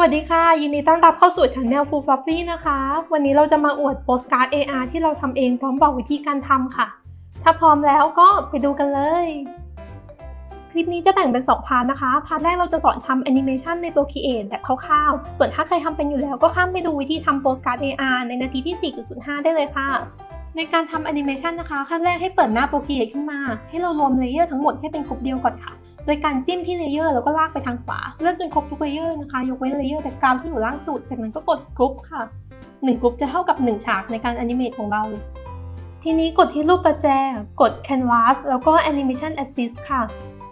สวัสดีค่ะ ยินดีต้อนรับเข้าสู่ channel Foofluffy นะคะ วันนี้เราจะมาอวดโปสการ์ด AR ที่เราทำเองพร้อมบอกวิธีการทำค่ะ ถ้าพร้อมแล้วก็ไปดูกันเลย คลิปนี้จะแบ่งเป็น 2 part นะคะ part แรกเราจะสอนทำแอนิเมชันในตัว Create แบบคร่าวๆ ส่วนถ้าใครทำเป็นอยู่แล้วก็ข้ามไปดูวิธีทำโปสการ์ด AR ในนาทีที่ 4.05 ได้เลยค่ะ ในการทำแอนิเมชันนะคะขั้นแรกให้เปิดหน้าโปร Create ขึ้นมา ให้เรารวม layer ทั้งหมดให้เป็นกลุ่มเดียวก่อนค่ะ โดยการจิ้มที่ layer แล้วก็ลากไปทางขวา เลือกจนครบทุก layer นะคะ ยกเว้น layer background ที่อยู่ล่างสุด จากนั้นก็กดกรุ๊ปค่ะ1กรุ๊ปจะเท่ากับ 1 ฉากในการ animate ของเรา ทีนี้กดที่รูปประแจ กด Canvas แล้วก็ Animation Assist ค่ะ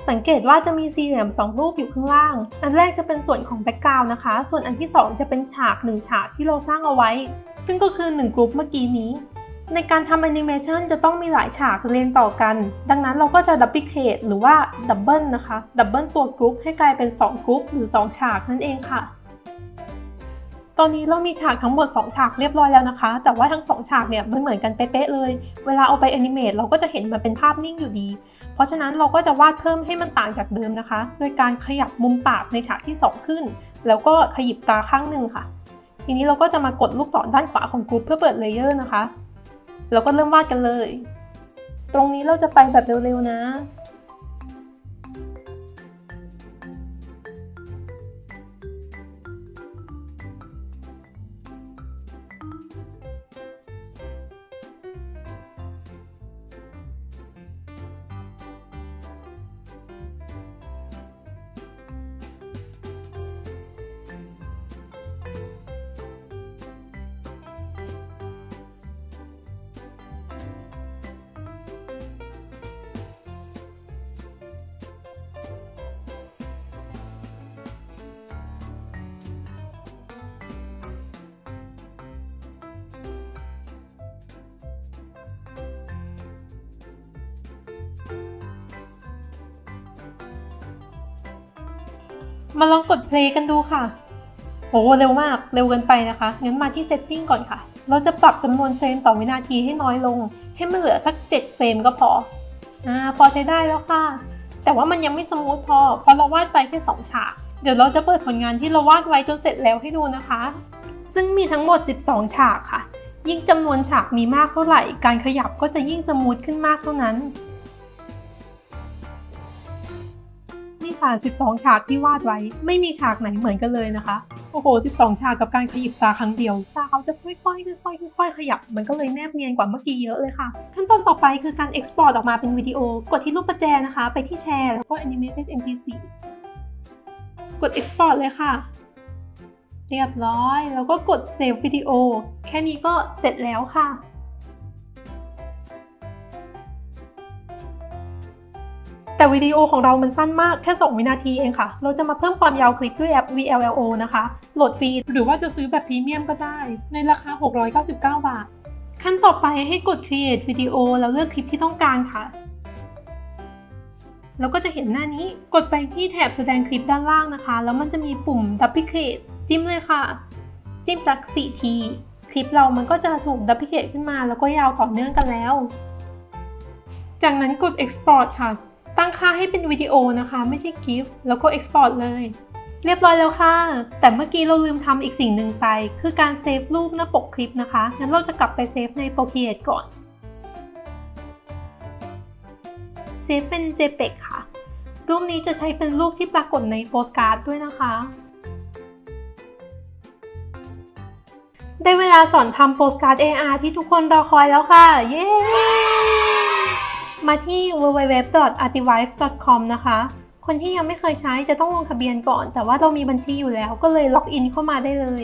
สังเกตว่าจะมีสี่เหลี่ยม 2 รูปอยู่ข้างล่าง อันแรกจะเป็นส่วนของ background นะคะ ส่วนอันที่ 2 จะเป็นฉาก 1 ฉากที่เราสร้างเอาไว้ ซึ่งก็คือ 1 กรุ๊ปเมื่อกี้นี้ ในการทำแอนิเมชันจะต้องมีหลายฉากเรียงต่อกัน ดังนั้นเราก็จะ duplicate หรือว่า double นะคะ double ตัวกรุ๊ปให้กลายเป็น 2 กรุ๊ปหรือ 2 ฉากนั่นเองค่ะ ตอนนี้เรามีฉากทั้งหมด 2 ฉากเรียบร้อยแล้วนะคะ แต่ว่าทั้ง 2 ฉากเนี่ยมันเหมือนกันเป๊ะเลย เวลาเอาไป animate เราก็จะเห็นมันเป็นภาพนิ่งอยู่ดี เพราะฉะนั้นเราก็จะวาดเพิ่มให้มันต่างจากเดิมนะคะ โดยการขยับมุมปากในฉากที่ 2 ขึ้น แล้วก็ขยิบตาข้างหนึ่งค่ะ ทีนี้เราก็จะมากดลูกศรด้านขวาของกรุ๊ปเพื่อเปิด layer นะคะ เราก็เริ่มวาดกันเลย ตรงนี้เราจะไปแบบเร็วๆนะ มาลองกด play กันดูค่ะโอ้เร็วมาก เร็วเกินไปนะคะ งั้นมาที่ Setting ก่อนค่ะ เราจะปรับจำนวน frame ต่อวินาทีให้น้อยลง ให้มันเหลือสัก 7 frame ก็พอ อ่า พอใช้ได้แล้วค่ะ แต่ว่ามันยังไม่ smooth พอ เพราะเราวาดไปแค่ 2 ฉาก เดี๋ยวเราจะเปิดผลงานที่เราวาดไว้จนเสร็จแล้วให้ดูนะคะ ซึ่งมีทั้งหมด 12 ฉากค่ะ ยิ่งจำนวนฉากมีมากเท่าไหร่ การขยับก็จะยิ่ง smooth ขึ้นมากเท่านั้น นี่ค่ะ12 ฉากที่วาดไว้ ไม่มีฉากไหนเหมือนกันเลยนะคะ โอ้โห 12 ฉากกับการขยิบตาครั้งเดียว ตาเขาจะค่อยๆค่อยๆค่อยๆขยับ มันก็เลยแนบเนียนกว่าเมื่อกี้เยอะเลยค่ะ ขั้นตอนต่อไปคือการ export ออกมาเป็นวิดีโอ กดที่รูปประแจนะคะ ไปที่แชร์แล้วก็ animated mp4 กด export เลยค่ะ เรียบร้อย แล้วก็กด save วิดีโอ แค่นี้ก็เสร็จแล้วค่ะ แต่วิดีโอของเรามันสั้นมากแค่ 2 วินาทีเองค่ะ เราจะมาเพิ่มความยาวคลิปด้วยแอป VLLO นะคะ โหลดฟรีหรือว่าจะซื้อแบบพรีเมียมก็ได้ ในราคา 699 บาท ขั้นต่อไปให้กด create วิดีโอแล้วเลือกคลิปที่ต้องการค่ะ แล้วก็จะเห็นหน้านี้ กดไปที่แถบแสดงคลิปด้านล่างนะคะ แล้วมันจะมีปุ่ม duplicate จิ้มเลยค่ะ จิ้มสัก 4 ที คลิปเรามันก็จะถูก duplicate ขึ้นมา แล้วก็ยาวต่อเนื่องกันแล้ว จากนั้นกด export ค่ะ ตั้งค่าให้เป็นวิดีโอนะคะ ไม่ใช่ GIF แล้วก็ export เลย เรียบร้อยแล้วค่ะ แต่เมื่อกี้เราลืมทำอีกสิ่งหนึ่งไป คือการ save รูปหน้าปกคลิปนะคะ งั้นเราจะกลับไป save ใน Procreate ก่อน save เป็น JPEG ค่ะ รูปนี้จะใช้เป็นรูปที่ปรากฏในโปสการ์ดด้วยนะคะ ได้เวลาสอนทำโปสการ์ด AR ที่ทุกคนรอคอยแล้วค่ะ เย้ มาที่ www.artivive.com นะคะ คนที่ยังไม่เคยใช้จะต้องลงทะเบียนก่อน แต่ว่าเรามีบัญชีอยู่แล้วก็เลย login เข้ามาได้เลย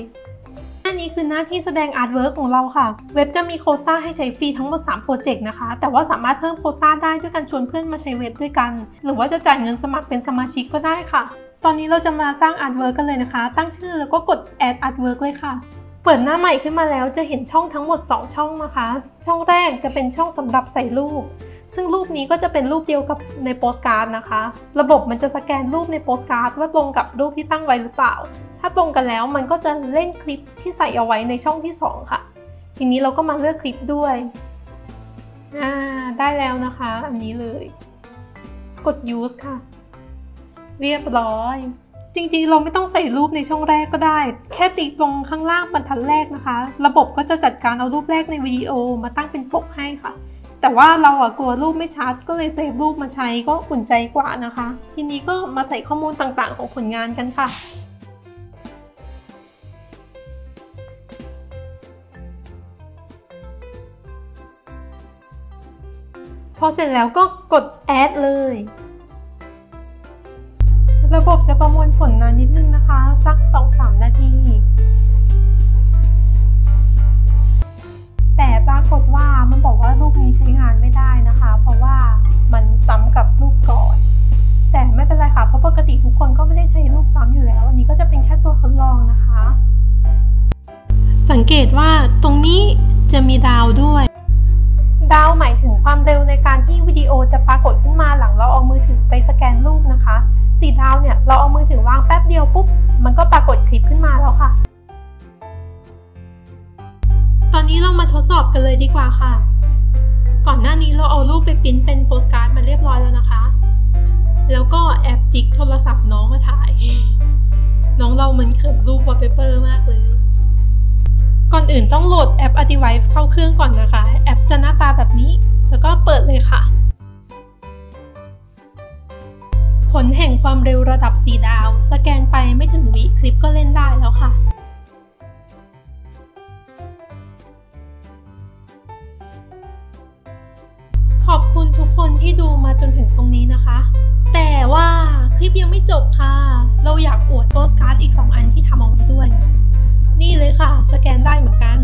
หน้านี้คือหน้าที่แสดง artwork ของเราค่ะ เว็บจะมีโควต้าให้ใช้ฟรีทั้งหมด 3 project นะคะ แต่ว่าสามารถเพิ่มโควต้าได้ด้วยการชวนเพื่อนมาใช้เว็บด้วยกัน หรือว่าจะจ่ายเงินสมัครเป็นสมาชิกก็ได้ค่ะ ตอนนี้เราจะมาสร้าง artwork กันเลยนะคะ ตั้งชื่อแล้วก็กด add artwork เลยค่ะเปิดหน้าใหม่ขึ้นมาแล้วจะเห็นช่องทั้งหมด 2 ช่องนะคะ ช่องแรกจะเป็นช่องสำหรับใส่รูป ซึ่งรูปนี้ก็จะเป็นรูปเดียวกับในโปสการ์ดนะคะ ระบบมันจะสแกนรูปในโปสการ์ดว่าตรงกับรูปที่ตั้งไว้หรือเปล่า ถ้าตรงกันแล้วมันก็จะเล่นคลิปที่ใส่เอาไว้ในช่องที่ 2 ค่ะ ทีนี้เราก็มาเลือกคลิปด้วยอ่าได้แล้วนะคะ อันนี้เลย กด use ค่ะ เรียบร้อยจริงๆ เราไม่ต้องใส่รูปในช่องแรกก็ได้ แค่ตีตรงข้างล่างบรรทัดแรกนะคะ ระบบก็จะจัดการเอารูปแรกในวิดีโอมาตั้งเป็นปกให้ค่ะ แต่ว่าเราอะกลัวรูปไม่ชัด ก็เลยเซฟรูปมาใช้ก็อุ่นใจกว่านะคะ ทีนี้ก็มาใส่ข้อมูลต่างๆ ของผลงานกันค่ะพอเสร็จแล้วก็กด add เลย ระบบจะประมวลผลนาน สังเกตว่าตรงนี้จะมีดาวด้วย ดาวหมายถึงความเร็วในการที่วิดีโอจะปรากฏขึ้นมาหลังเราเอามือถือไปสแกนรูปนะคะ สีดาวเนี่ยเราเอามือถือวางแป๊บเดียวปุ๊บ มันก็ปรากฏคลิปขึ้นมาแล้วค่ะ ตอนนี้เรามาทดสอบกันเลยดีกว่าค่ะ ก่อนหน้านี้เราเอารูปไปปริ้นเป็นโปสการ์ดมาเรียบร้อยแล้วนะคะ แล้วก็แอบจิกโทรศัพท์น้องมาถ่าย น้องเรามันเขินรูปวอลเปเปอร์มากเลย ก่อนอื่นต้องโหลดแอป a d v i c e เข้าเครื่องก่อนนะคะ แอปจะหน้าตาแบบนี้ แล้วก็เปิดเลยค่ะ ผลแห่งความเร็วระดับ 4 ดาว สแกนไปไม่ถึงวิคลิปก็เล่นได้แล้วค่ะขอบคุณทุกคนที่ดูมาจนถึงตรงนี้นะคะ แต่ว่าคลิปยังไม่จบค่ะ เราอยากอวดโปสการ์ดอีก 2 อันที่ทำเอาไว้ด้วย นี่เลยค่ะ สแกนได้เหมือนกัน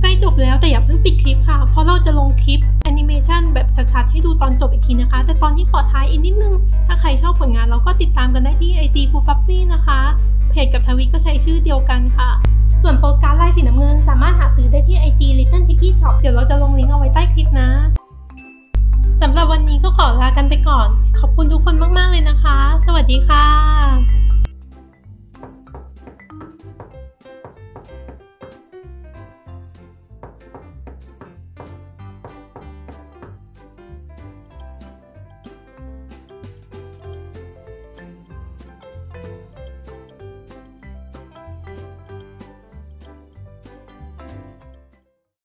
ใกล้จบแล้วแต่อย่าเพิ่งปิดคลิปค่ะ เพราะเราจะลงคลิปแอนิเมชันแบบชัดๆ ให้ดูตอนจบอีกทีนะคะ แต่ตอนนี้ขอขายอีกนิดนึง ถ้าใครชอบผลงานเราก็ติดตามกันได้ที่ IG f u f f y นะคะ เพจกับทวิตก็ใช้ชื่อเดียวกันค่ะ ส่วนโปสการ์ดลายสีน้ำเงิน สามารถหาซื้อได้ที่ IG Little Tiki Shop เดี๋ยวเราจะลงลิงก์เอาไว้ใต้คลิปนะสำหรับวันนี้ก็ขอลากันไปก่อน ขอบคุณทุกคนมาก ๆ เลยนะคะ สวัสดีค่ะ